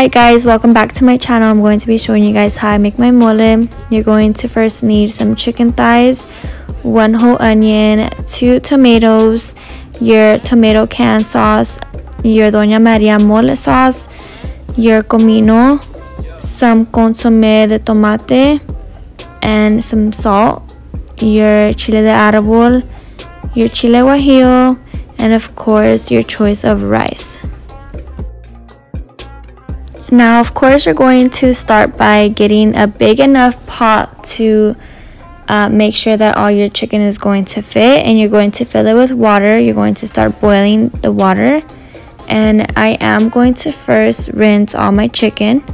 Hi guys, welcome back to my channel. I'm going to be showing you guys how I make my mole. You're going to first need some chicken thighs, one whole onion, two tomatoes, your tomato can sauce, your Doña Maria mole sauce, your comino, some consomme de tomate, and some salt, your chile de árbol, your chile guajillo, and of course your choice of rice. Now, of course, you're going to start by getting a big enough pot to uh, make sure that all your chicken is going to fit and you're going to fill it with water. You're going to start boiling the water and I am going to first rinse all my chicken.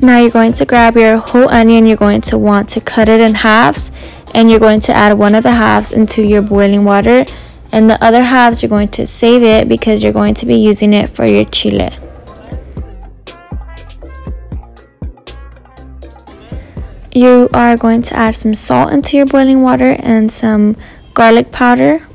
Now you're going to grab your whole onion, you're going to want to cut it in halves and you're going to add one of the halves into your boiling water and the other halves you're going to save it because you're going to be using it for your chile. You are going to add some salt into your boiling water and some garlic powder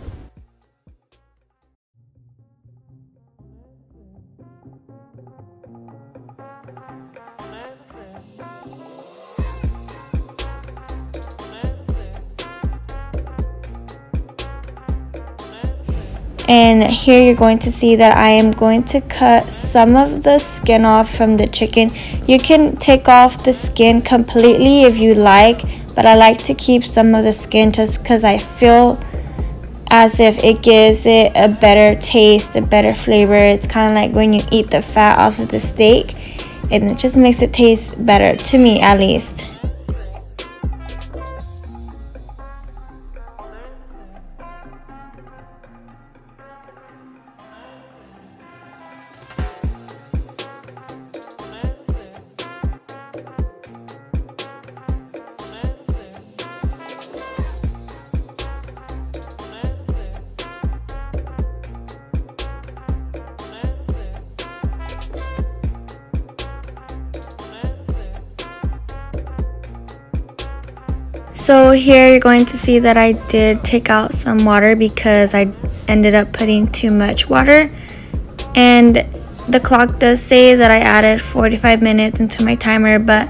and here you're going to see that I am going to cut some of the skin off from the chicken. You can take off the skin completely if you like but I like to keep some of the skin just because I feel as if it gives it a better taste a better flavor. It's kind of like when you eat the fat off of the steak and it just makes it taste better to me at least So here you're going to see that I did take out some water because I ended up putting too much water. And the clock does say that I added 45 minutes into my timer, but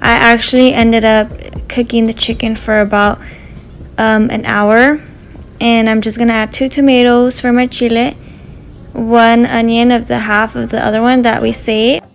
I actually ended up cooking the chicken for about um, an hour. And I'm just going to add two tomatoes for my chile, one onion of the half of the other one that we saved.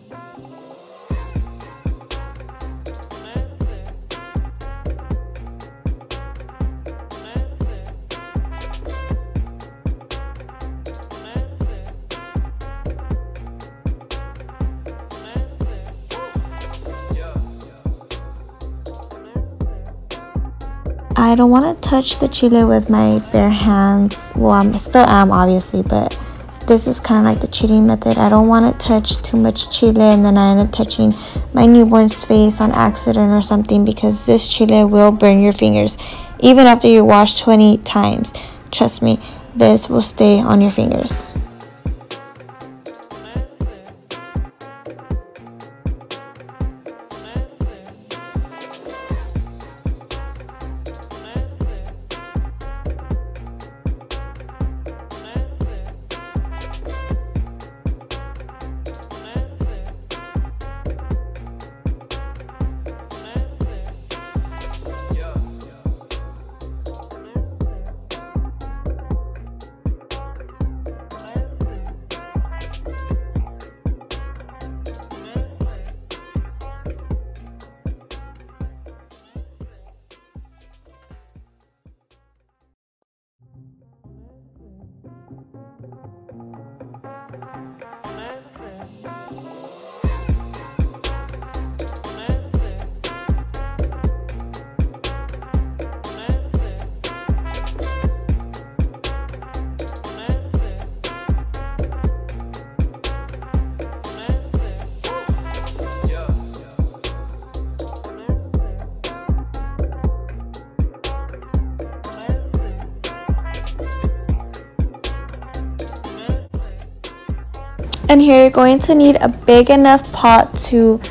I don't want to touch the chile with my bare hands. Well, I still am obviously, but this is kind of like the cheating method. I don't want to touch too much chile and then I end up touching my newborn's face on accident or something because this chile will burn your fingers even after you wash 20 times. Trust me, this will stay on your fingers. And here you're going to need a big enough pot to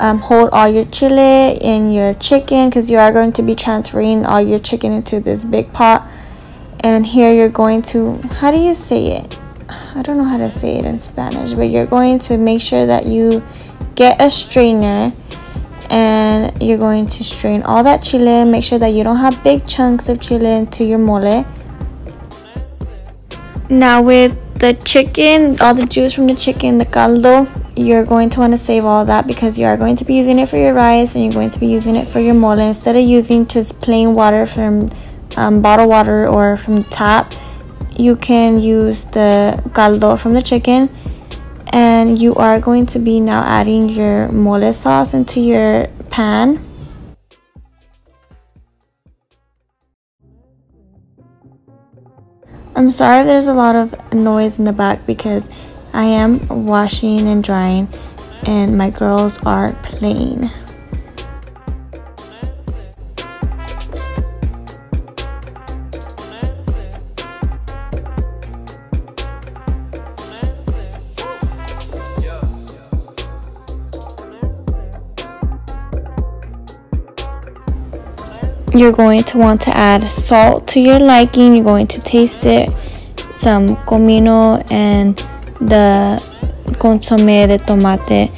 um, hold all your chile and your chicken because you are going to be transferring all your chicken into this big pot. And here you're going to how do you say it? I don't know how to say it in Spanish but you're going to make sure that you get a strainer and you're going to strain all that chile make sure that you don't have big chunks of chile into your mole. Now with the chicken all the juice from the chicken the caldo you're going to want to save all that because you are going to be using it for your rice and you're going to be using it for your mole. Instead of using just plain water from um, bottled water or from the tap you can use the caldo from the chicken and you are going to be now adding your mole sauce into your pan I'm sorry if there's a lot of noise in the back because I am washing and drying and my girls are playing. You're going to want to add salt to your liking. You're going to taste it, some comino and the consomme de tomate.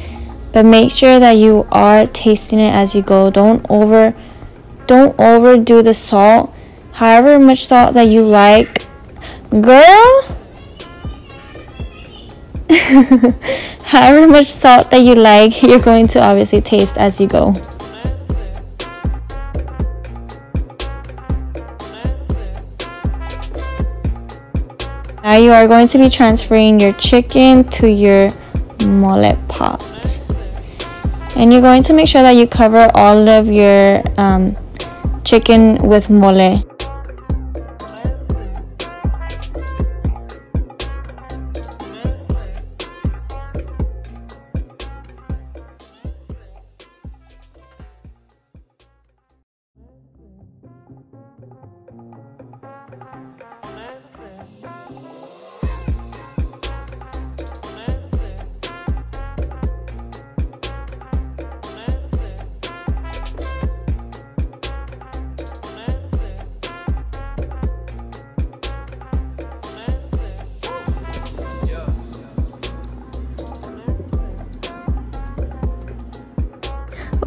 But make sure that you are tasting it as you go. Don't over don't overdo the salt. However much salt that you like. Girl however much salt that you like, you're going to obviously taste as you go. Now you are going to be transferring your chicken to your mole pot. And you're going to make sure that you cover all of your um, chicken with mole.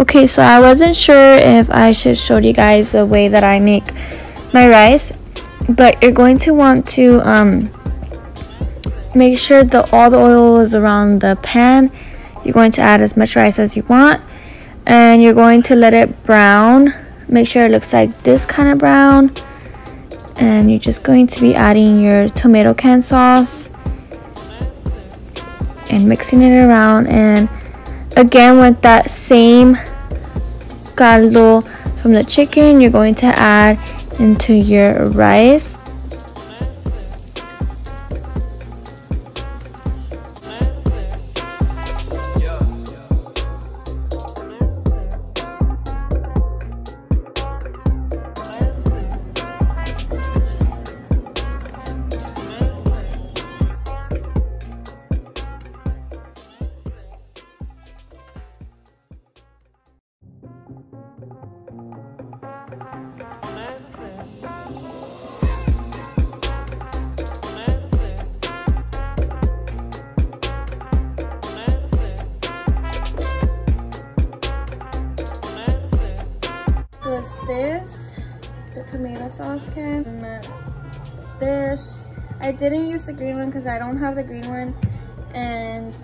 Okay, so I wasn't sure if I should show you guys the way that I make my rice, but you're going to want to um, make sure that all the oil is around the pan. You're going to add as much rice as you want, and you're going to let it brown. Make sure it looks like this kind of brown, and you're just going to be adding your tomato can sauce and mixing it around and again with that same caldo from the chicken you're going to add into your rice sauce can, this. I didn't use the green one because I don't have the green one, and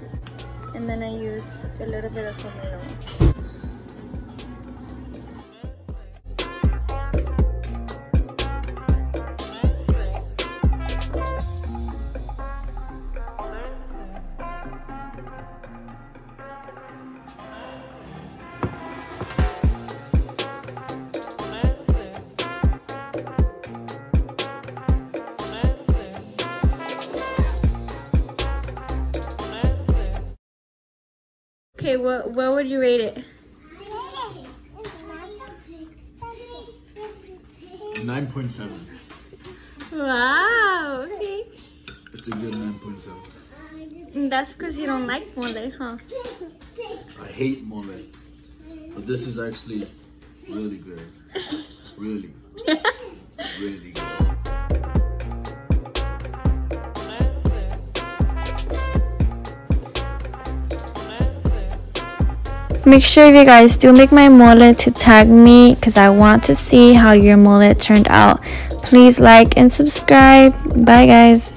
and then I used a little bit of tomato. Okay, what what would you rate it? Nine point seven. Wow. Okay. It's a good nine point seven. That's because you don't like mole, huh? I hate mole. But this is actually really good. Really. really good. Make sure if you guys do make my mole to tag me because I want to see how your mole turned out. Please like and subscribe. Bye guys.